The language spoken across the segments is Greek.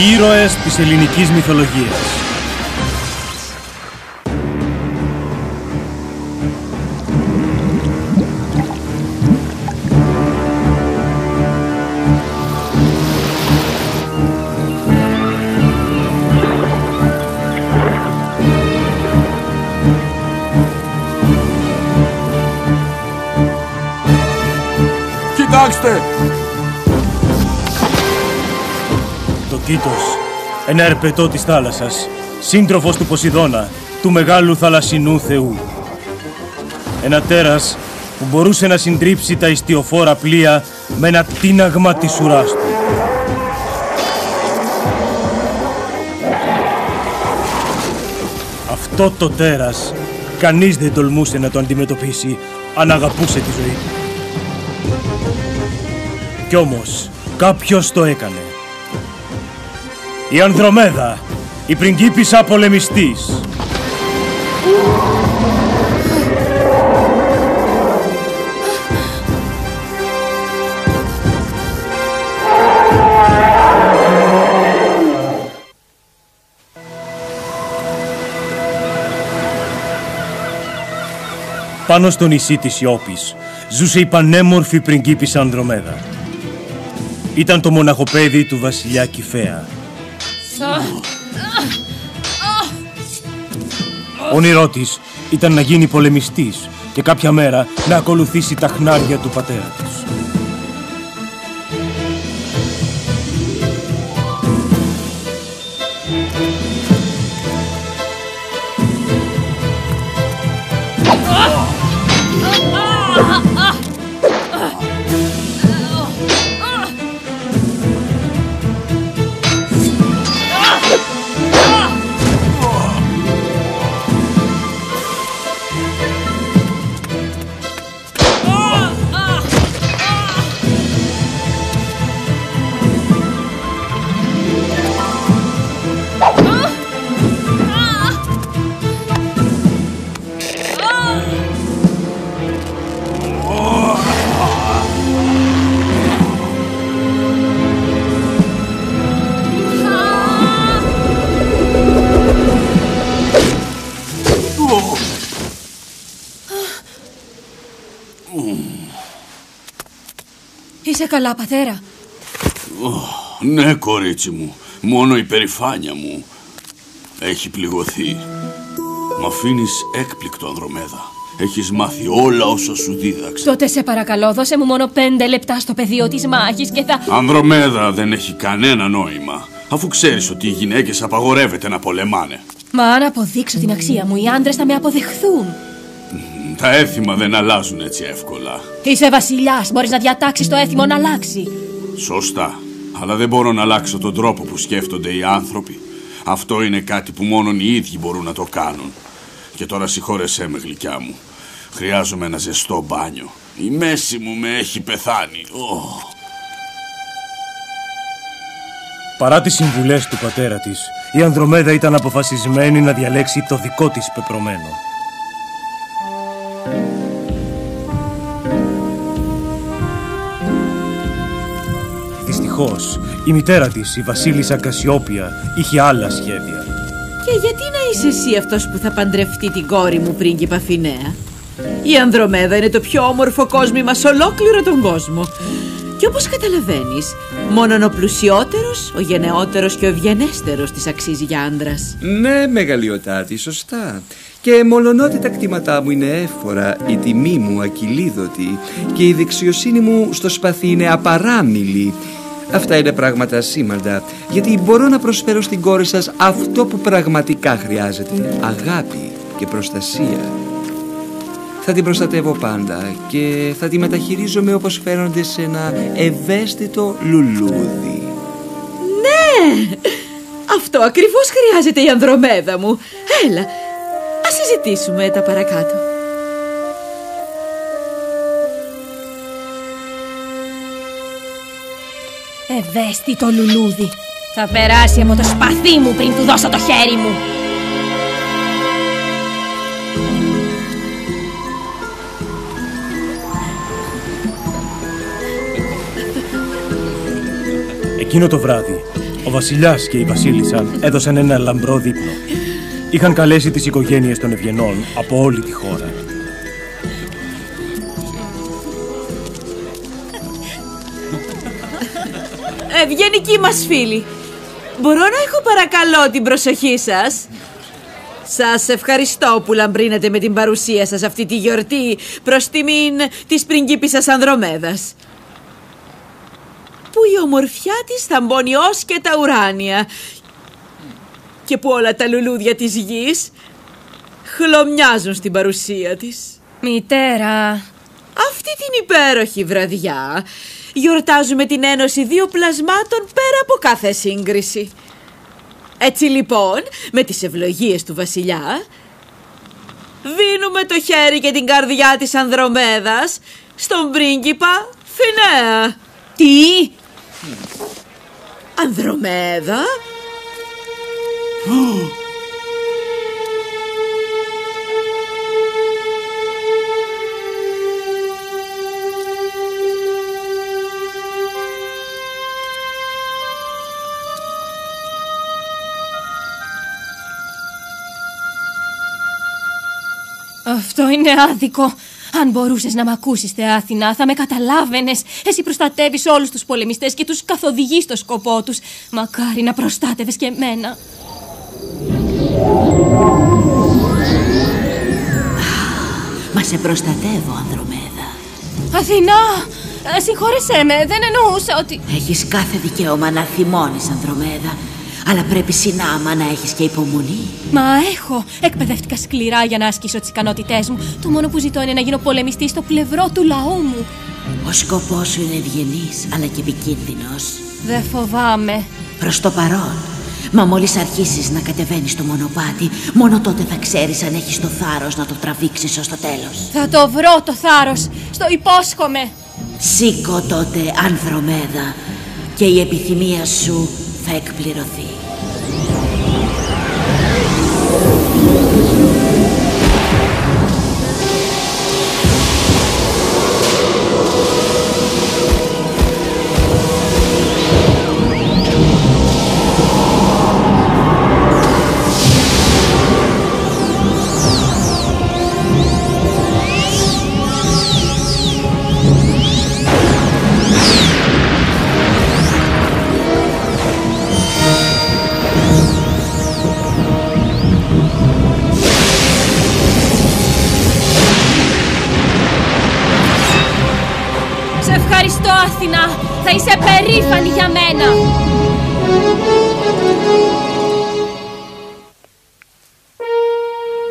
Οι ήρωες της ελληνικής μυθολογίας. Κοιτάξτε! Κήτος, ένα ερπετό της θάλασσας, σύντροφος του Ποσειδώνα, του μεγάλου θαλασσινού θεού. Ένα τέρας που μπορούσε να συντρίψει τα ιστιοφόρα πλοία με ένα τίναγμα της ουράς του. Αυτό το τέρας κανείς δεν τολμούσε να το αντιμετωπίσει αν αγαπούσε τη ζωή του. Κι όμως κάποιος το έκανε. Η Ανδρομέδα, η πριγκίπισσα πολεμιστής. Πάνω στο νησί της Ιώπης ζούσε η πανέμορφη πριγκίπισσα Ανδρομέδα. Ήταν το μοναχοπέδι του βασιλιά Κιφαία. Όνειρό της ήταν να γίνει πολεμιστής και κάποια μέρα να ακολουθήσει τα χνάρια του πατέρα της. Είσαι καλά, πατέρα; Ναι, κορίτσι μου. Μόνο η περηφάνεια μου έχει πληγωθεί. Μ' αφήνεις έκπληκτο, Ανδρομέδα. Έχεις μάθει όλα όσα σου δίδαξα. Τότε σε παρακαλώ, δώσε μου μόνο πέντε λεπτά στο πεδίο της μάχης και θα... Ανδρομέδα δεν έχει κανένα νόημα. Αφού ξέρεις ότι οι γυναίκες απαγορεύεται να πολεμάνε. Μα αν αποδείξω την αξία μου, οι άντρες θα με αποδεχθούν. Τα έθιμα δεν αλλάζουν έτσι εύκολα. Είσαι βασιλιάς, μπορείς να διατάξεις το έθιμο να αλλάξει. Σωστά. Αλλά δεν μπορώ να αλλάξω τον τρόπο που σκέφτονται οι άνθρωποι. Αυτό είναι κάτι που μόνο οι ίδιοι μπορούν να το κάνουν. Και τώρα συγχώρεσέ με γλυκιά μου. Χρειάζομαι ένα ζεστό μπάνιο. Η μέση μου με έχει πεθάνει. Ω. Παρά τις συμβουλές του πατέρα της, η Ανδρομέδα ήταν αποφασισμένη να διαλέξει το δικό της πεπρωμένο. Δυστυχώς, η μητέρα της, η βασίλισσα Κασιόπια, είχε άλλα σχέδια. Και γιατί να είσαι εσύ αυτός που θα παντρευτεί την κόρη μου πρίγκιπα Φινέα; Η Ανδρομέδα είναι το πιο όμορφο κόσμημα σε ολόκληρο τον κόσμο. Και όπως καταλαβαίνεις, μόνον ο πλουσιότερος, ο γενναιότερος και ο ευγενέστερος της αξίζει για άντρας. Ναι, μεγαλειοτάτη, σωστά. Και μολονότι τα κτήματά μου είναι έφορα, η τιμή μου ακυλίδωτη και η δεξιοσύνη μου στο σπαθί είναι απαράμιλη. Αυτά είναι πράγματα σήμαντα, γιατί μπορώ να προσφέρω στην κόρη σας αυτό που πραγματικά χρειάζεται, αγάπη και προστασία. Θα την προστατεύω πάντα και θα τη μεταχειρίζομαι όπως φέρονται σε ένα ευαίσθητο λουλούδι. Ναι, αυτό ακριβώς χρειάζεται η Ανδρομέδα μου. Έλα, ας συζητήσουμε τα παρακάτω. Ευαίσθητο λουλούδι. Θα περάσει από το σπαθί μου πριν του δώσω το χέρι μου. Εκείνο το βράδυ, ο Ο βασιλιάς και η βασίλισσα έδωσαν ένα λαμπρό δείπνο. Είχαν καλέσει τις οικογένειες των ευγενών από όλη τη χώρα. Ευγενικοί μας φίλοι, μπορώ να έχω παρακαλώ την προσοχή σας; Σας ευχαριστώ που λαμπρύνετε με την παρουσία σας αυτή τη γιορτή προς τιμήν της πριγκίπισσας Ανδρομέδας. Που η ομορφιά της θα μπώνει ως και τα ουράνια και που όλα τα λουλούδια της γης χλωμιάζουν στην παρουσία της. Μητέρα, Αυτή την υπέροχη βραδιά γιορτάζουμε την ένωση δύο πλασμάτων πέρα από κάθε σύγκριση. Έτσι λοιπόν, με τις ευλογίες του βασιλιά, δίνουμε το χέρι και την καρδιά της Ανδρομέδας στον πρίγκιπα Φινέα. τι! Ανδρομέδα; Αυτό είναι άδικο. Αν μπορούσες να μ' ακούσεις, Θεάθηνα, θα με καταλάβαινες. Εσύ προστατεύεις όλους τους πολεμιστές και τους καθοδηγείς στο σκοπό τους. Μακάρι να προστάτευες και εμένα. Μα σε προστατεύω, Ανδρομέδα. Αθηνά! ε, Συγχώρεσέ με, δεν εννοούσα ότι... Έχεις κάθε δικαίωμα να θυμώνεις, Ανδρομέδα. Αλλά πρέπει συνάμα να έχεις και υπομονή. Μα έχω. Εκπαιδεύτηκα σκληρά για να ασκήσω τις ικανότητές μου. Το μόνο που ζητώ είναι να γίνω πολεμιστή στο πλευρό του λαού μου. Ο σκοπός σου είναι ευγενής, αλλά και επικίνδυνος. Δεν φοβάμαι. Προς το παρόν. Μα μόλις αρχίσεις να κατεβαίνεις το μονοπάτι, μόνο τότε θα ξέρεις αν έχεις το θάρρος να το τραβήξεις ως το τέλος. Θα το βρω το θάρρος. Στο υπόσχομαι. Σήκω τότε, Ανδρομέδα, και η επιθυμία σου θα εκπληρωθεί. Ευχαριστώ, Αθηνά. Θα είσαι περήφανη για μένα.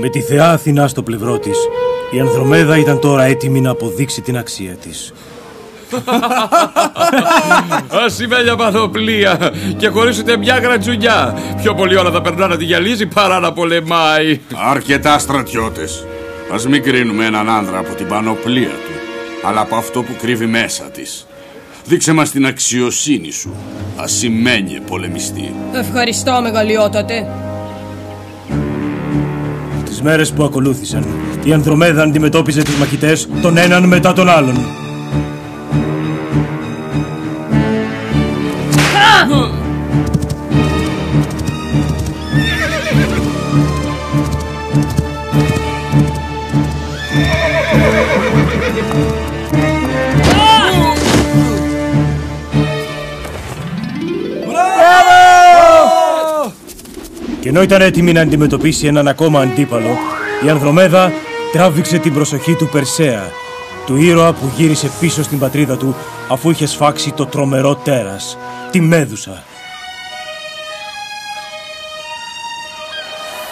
Με τη θεά Αθηνά στο πλευρό της, η Ανδρομέδα ήταν τώρα έτοιμη να αποδείξει την αξία της. Ασημένια πανοπλία και χωρίς ούτε μια γρατζουνιά. Πιο πολύ ώρα θα περνά να τη γυαλίζει παρά να πολεμάει. Αρκετά στρατιώτες. Ας μην κρίνουμε έναν άνδρα από την πανοπλία του, αλλά από αυτό που κρύβει μέσα της. Δείξε μας την αξιοσύνη σου, ασημένιε πολεμιστή. Ευχαριστώ, μεγαλειότατε. Τις μέρες που ακολούθησαν, η Ανδρομέδα αντιμετώπιζε τους μαχητές τον έναν μετά τον άλλον. Και ενώ ήταν έτοιμη να αντιμετωπίσει έναν ακόμα αντίπαλο, η Ανδρομέδα τράβηξε την προσοχή του Περσέα, του ήρωα που γύρισε πίσω στην πατρίδα του αφού είχε σφάξει το τρομερό τέρας, τη Μέδουσα.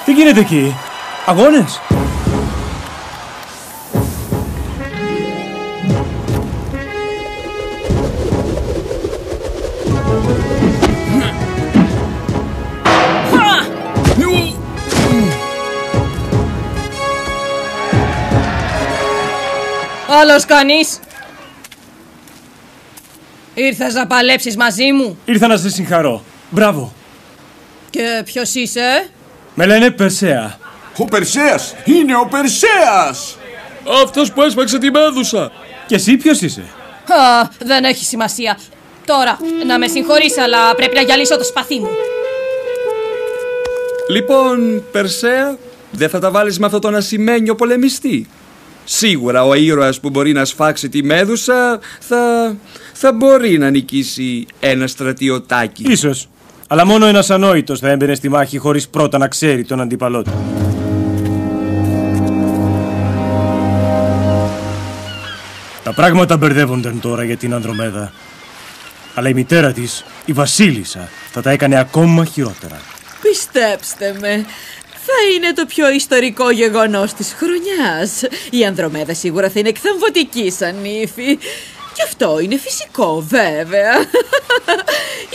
Τι γίνεται εκεί, αγώνες; Άλλος κανείς. Ήρθες να παλέψεις μαζί μου. Ήρθα να σε συγχαρώ. Μπράβο. Και ποιος είσαι; Με λένε Περσέα. Ο Περσέας! Είναι ο Περσέας! Αυτός που έσπαξε τη μέδουσα. Και εσύ ποιος είσαι; Α, δεν έχει σημασία. Τώρα, να με συγχωρείς, αλλά πρέπει να γυαλίσω το σπαθί μου. Λοιπόν, Περσέα, δεν θα τα βάλεις με αυτό τον ασημένιο πολεμιστή. Σίγουρα ο ήρωας που μπορεί να σφάξει τη Μέδουσα θα, θα μπορεί να νικήσει ένα στρατιωτάκι. Ίσως. Αλλά μόνο ένας ανόητος θα έμπαινε στη μάχη χωρίς πρώτα να ξέρει τον αντίπαλό του. Τα πράγματα μπερδεύονταν τώρα για την Ανδρομέδα. Αλλά η μητέρα της, η Βασίλισσα, θα τα έκανε ακόμα χειρότερα. Πιστέψτε με, θα είναι το πιο ιστορικό γεγονός της χρονιάς. Η Ανδρομέδα σίγουρα θα είναι εκθαμβωτική σαν ύφη. Και αυτό είναι φυσικό βέβαια.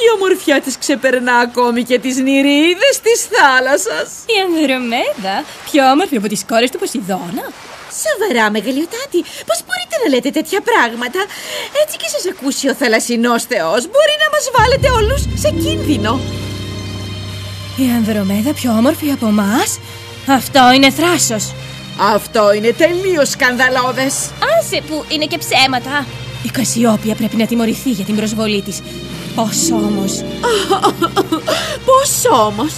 Η ομορφιά της ξεπερνά ακόμη και τις νηρίδες της θάλασσας. Η Ανδρομέδα, πιο όμορφη από τις κόρες του Ποσειδώνα. Σοβαρά, μεγαλειοτάτη. Πώς μπορείτε να λέτε τέτοια πράγματα; Έτσι και σας ακούσει ο θαλασσινός Θεός μπορεί να μας βάλετε όλους σε κίνδυνο. Η Ανδρομέδα πιο όμορφη από εμάς. Αυτό είναι θράσος. Αυτό είναι τελείως σκανδαλώδες. Άσε που είναι και ψέματα. Η Κασιόπια πρέπει να τιμωρηθεί για την προσβολή της. Πώς όμως; Πώς όμως;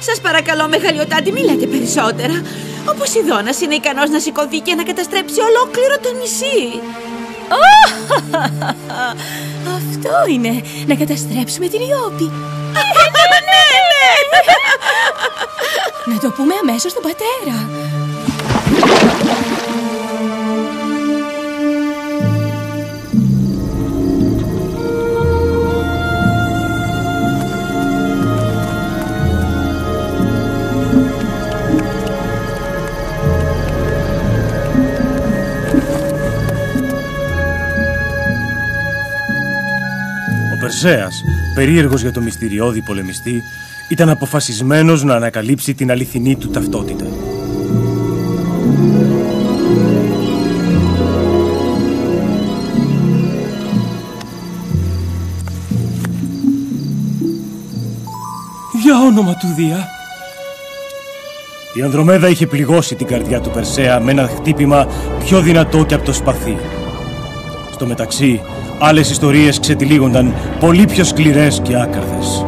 Σας παρακαλώ, μεγαλειοτάτη, μη λέτε περισσότερα. Ο Ποσειδώνας είναι ικανός να σηκωθεί και να καταστρέψει ολόκληρο το νησί. Αυτό είναι. Να καταστρέψουμε την Ιώπη. Να το πούμε αμέσως στον πατέρα. Ο Περσέας, περίεργος για το μυστηριώδη πολεμιστή, ήταν αποφασισμένος να ανακαλύψει την αληθινή του ταυτότητα. Για όνομα του Δία. Η Ανδρομέδα είχε πληγώσει την καρδιά του Περσέα με ένα χτύπημα πιο δυνατό και από το σπαθί. Στο μεταξύ, άλλες ιστορίες ξετυλίγονταν πολύ πιο σκληρές και άκαρδες.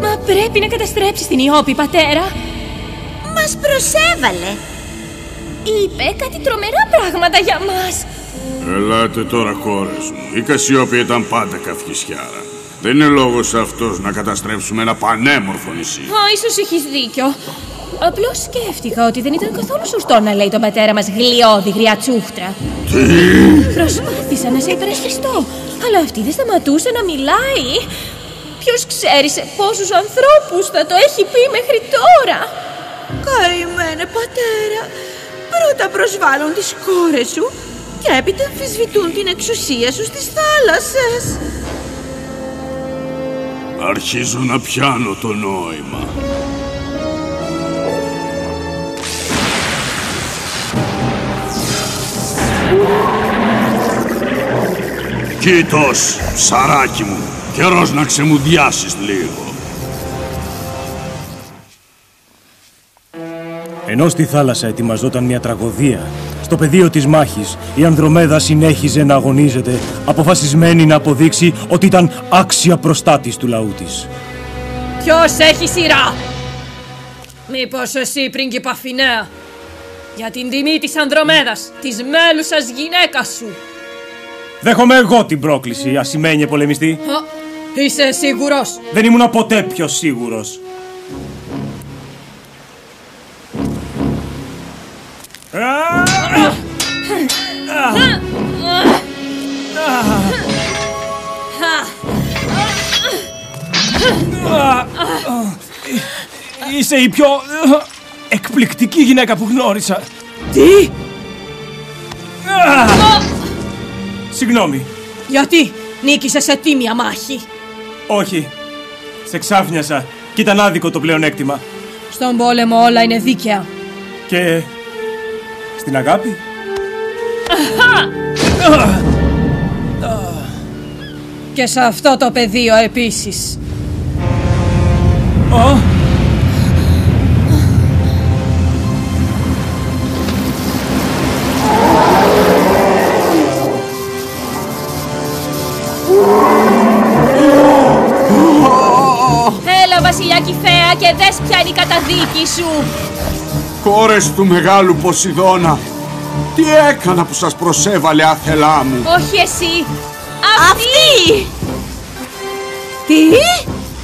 Μα πρέπει να καταστρέψεις την Ιώπη, πατέρα. Μας προσέβαλε. Είπε κάτι τρομερά πράγματα για μας. Ελάτε τώρα κόρες μου. Η Κασιόπη ήταν πάντα καυχησιάρα. Δεν είναι λόγος αυτός να καταστρέψουμε ένα πανέμορφο νησί. Α, ίσως έχεις δίκιο. Απλώς σκέφτηκα ότι δεν ήταν καθόλου σωστό να λέει τον πατέρα μας γλιώδη γριατσούχτρα. Τι! Προσπάθησα να σε υπερασπιστώ, αλλά αυτή δεν σταματούσε να μιλάει. Ποιος ξέρει σε πόσους ανθρώπους θα το έχει πει μέχρι τώρα. Καημένε πατέρα. Πρώτα προσβάλλουν τις κόρες σου και έπειτα αμφισβητούν την εξουσία σου στις θάλασσες. Αρχίζω να πιάνω το νόημα. Κοίτος, ψαράκι μου, καιρός να ξεμουδιάσεις λίγο. Ενώ στη θάλασσα ετοιμαζόταν μια τραγωδία, στο πεδίο της μάχης η Ανδρομέδα συνέχιζε να αγωνίζεται, αποφασισμένη να αποδείξει ότι ήταν άξια προστάτης του λαού της. Ποιος έχει σειρά; Μήπως εσύ, πρίγκιπα Φινέα. Για την τιμή της Ανδρομέδας, της μέλουσας γυναίκας σου. Δέχομαι εγώ την πρόκληση, ασημένιε πολεμιστή. Α, είσαι σίγουρος. Δεν ήμουν ποτέ πιο σίγουρος. Είσαι η πιο εκπληκτική γυναίκα που γνώρισα. Τι, Συγγνώμη. γιατί νίκησες σε τίμια μάχη; Όχι. Σε ξάφνιασα και ήταν άδικο το πλεονέκτημα. Στον πόλεμο όλα είναι δίκαια. Και στην αγάπη. Και σε αυτό το πεδίο επίσης. Ω, σου. Κόρες του μεγάλου Ποσειδώνα, τι έκανα που σας προσέβαλε άθελά μου; Όχι εσύ. Αυτή. Αυτή! Τι;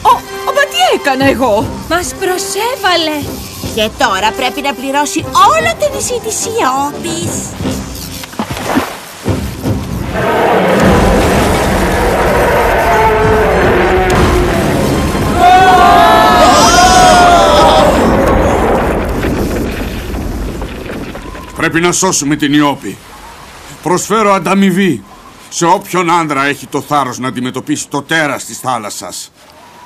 Ω, ω, μα τι έκανα εγώ; Μας προσέβαλε. Και τώρα πρέπει να πληρώσει όλο το νησί της Πρέπει να σώσουμε την Ιώπη. Προσφέρω ανταμοιβή σε όποιον άντρα έχει το θάρρος να αντιμετωπίσει το τέρας της θάλασσας.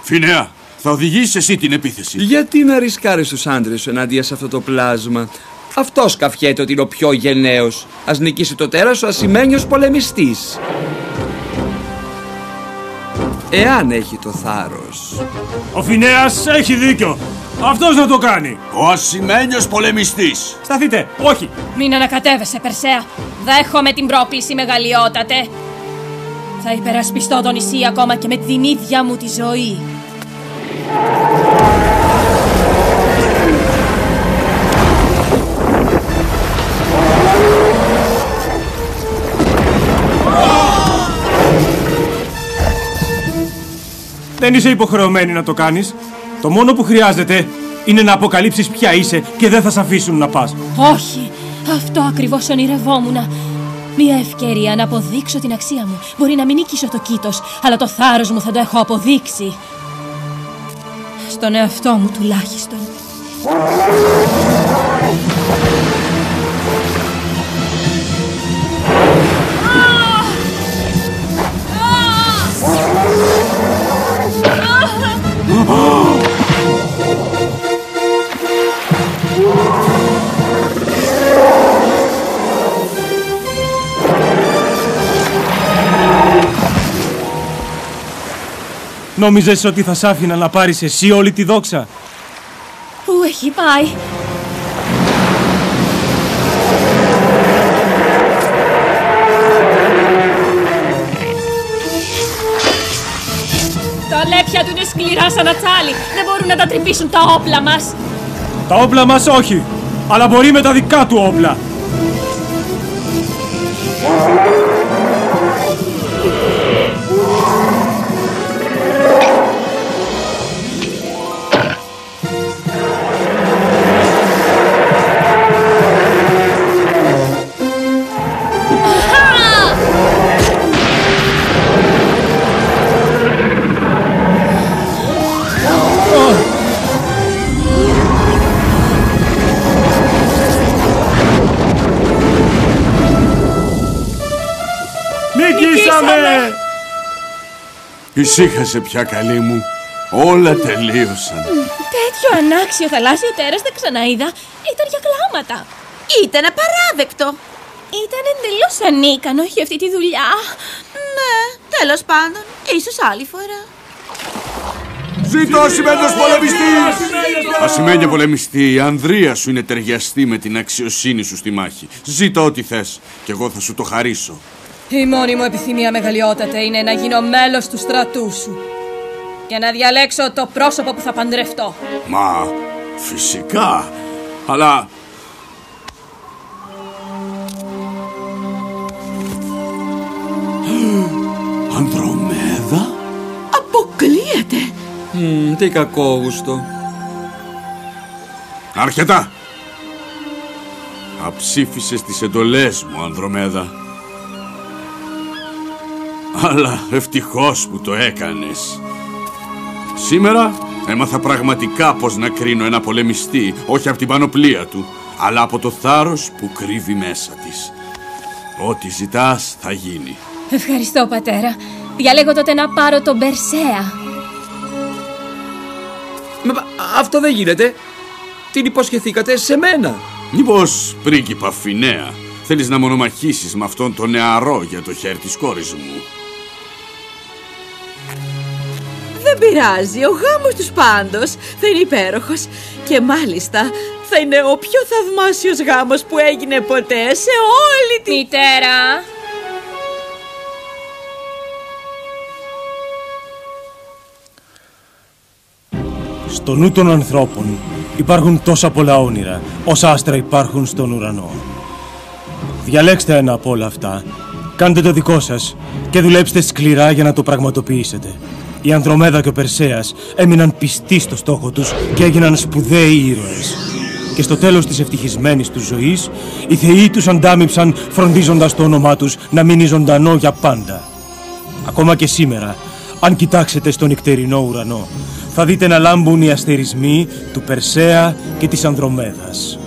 Φινέα, θα οδηγήσεις εσύ την επίθεση. Γιατί να ρισκάρεις τους άντρες σου ενάντια σε αυτό το πλάσμα; Αυτός καφιέται ότι είναι ο πιο γενναίος. Ας νικήσει το τέρας ο ασημένιος πολεμιστής. Εάν έχει το θάρρος. Ο Φινέας έχει δίκιο. Αυτός να το κάνει. Ο ασημένιος πολεμιστής. Σταθείτε. Όχι. Μην ανακατεύεσαι, Περσέα. Δέχομαι την πρόκληση, μεγαλειότατε. Θα υπερασπιστώ το νησί ακόμα και με την ίδια μου τη ζωή. Δεν είσαι υποχρεωμένη να το κάνεις. Το μόνο που χρειάζεται είναι να αποκαλύψεις ποια είσαι και δεν θα σε αφήσουν να πας. Όχι, αυτό ακριβώς ονειρευόμουν. Μια ευκαιρία να αποδείξω την αξία μου. Μπορεί να μην νικήσω το κήτος, αλλά το θάρρος μου θα το έχω αποδείξει. Στον εαυτό μου τουλάχιστον. Νόμιζες ότι θα σ' άφηνα να πάρεις εσύ όλη τη δόξα; Πού έχει πάει; Τα λέπια του είναι σκληρά σαν ατσάλι. Δεν μπορούν να τα τρυπήσουν τα όπλα μας. Τα όπλα μας όχι, αλλά μπορεί με τα δικά του όπλα. Ησύχασε πια καλή μου. Όλα τελείωσαν. Τέτοιο ανάξιο θαλάσσιο τέρας δεν ξαναείδα. Ήταν για κλάματα. Ήταν απαράδεκτο. Ήταν εντελώς ανίκανο για αυτή τη δουλειά. Ναι, τέλος πάντων, ίσως άλλη φορά. Ζήτω ασημένιος πολεμιστής! Ασημένιο πολεμιστή, η ανδρεία σου είναι ταιριαστή με την αξιοσύνη σου στη μάχη. Ζήτω ό,τι θες και εγώ θα σου το χαρίσω. Η μόνη μου επιθυμία μεγαλειότατε είναι να γίνω μέλος του στρατού σου. Και να διαλέξω το πρόσωπο που θα παντρευτώ. Μα, φυσικά. Αλλά Ανδρομέδα; Αποκλείεται. Μμμ, τι κακόγουστο. Αρκετά. Αψήφισες τις εντολές μου, Ανδρομέδα. Αλλά ευτυχώς που το έκανες. Σήμερα έμαθα πραγματικά πώς να κρίνω ένα πολεμιστή, όχι από την πανοπλία του, αλλά από το θάρρος που κρύβει μέσα της. Ό,τι ζητάς θα γίνει. Ευχαριστώ, πατέρα. Διαλέγω τότε να πάρω τον Περσέα. Μα, μα, αυτό δεν γίνεται. Την υποσχεθήκατε σε μένα. Μήπως, πρίγκιπα Φινέα, θέλεις να μονομαχήσεις με αυτόν τον νεαρό για το χέρι της κόρης μου; Δεν πειράζει, ο γάμος τους πάντως θα είναι υπέροχος. Και μάλιστα θα είναι ο πιο θαυμάσιος γάμος που έγινε ποτέ σε όλη τη... Μητέρα, Στο νου των ανθρώπων Υπάρχουν τόσα πολλά όνειρα, όσα άστρα υπάρχουν στον ουρανό. Διαλέξτε ένα από όλα αυτά, κάντε το δικό σας και δουλέψτε σκληρά για να το πραγματοποιήσετε. Η Ανδρομέδα και ο Περσέας έμειναν πιστοί στο στόχο τους και έγιναν σπουδαίοι ήρωες. Και στο τέλος της ευτυχισμένης τους ζωής, οι θεοί τους αντάμυψαν φροντίζοντας το όνομά τους να μείνει ζωντανό για πάντα. Ακόμα και σήμερα, αν κοιτάξετε στον νυχτερινό ουρανό, θα δείτε να λάμπουν οι αστερισμοί του Περσέα και της Ανδρομέδας.